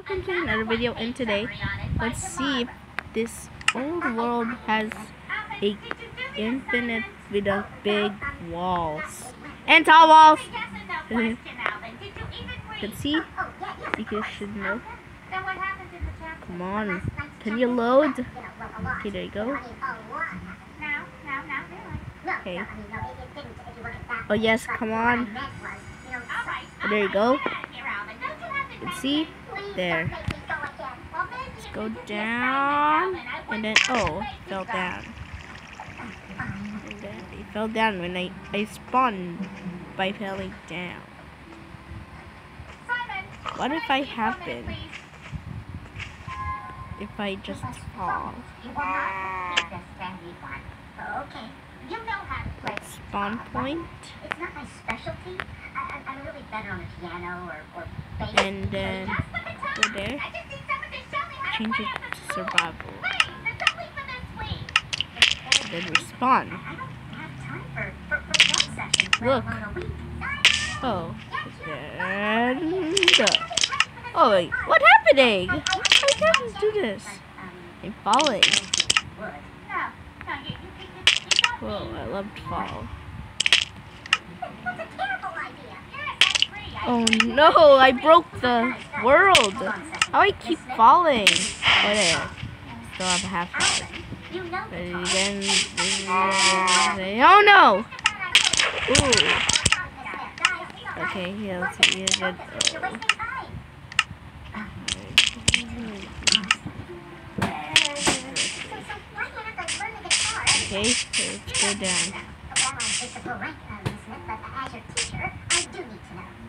welcome to another video and today. Let's see if this old world has a infinite with a big walls. And tall walls. Let's see you should know. Come on. Can you load? Okay there you go. Okay. Oh yes come on. There you go. Can see there let's go down and then oh fell down and then it fell down when I, I spawned by falling down what if I happen if I just fall Okay, you know how to play. spawn point It's not my specialty. I, I'm really better on the piano or, or bass. and then go there I just need someone to show me how change it to survival. Week. then respawn. Look. oh go oh wait what happening? I can't do this? I'm falling whoa I love to fall. Oh no I broke the world how I keep falling oh there still have a half heart again oh no ooh okay yeah let's see the guitar? Okay, let's go down.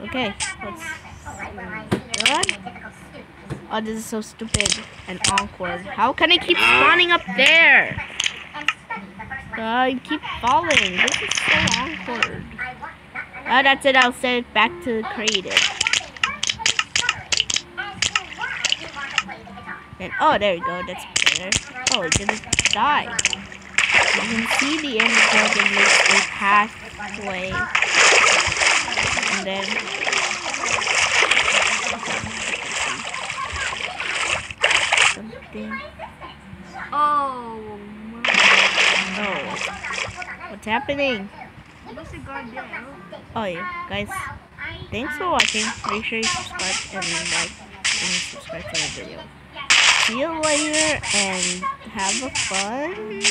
Okay, let's. happen. Oh, this is so stupid and awkward. How can I keep spawning up there? The. I keep falling. This is so awkward. Oh, that's it. I'll set it back to the creative. And oh, there we go. That's better. Oh, it didn't die. You can see the end dragon makes a pathway, and then something. Oh, Oh, what's happening? Oh yeah, guys. Thanks for watching. Make sure you subscribe and like and subscribe to the video. See you later and have a fun.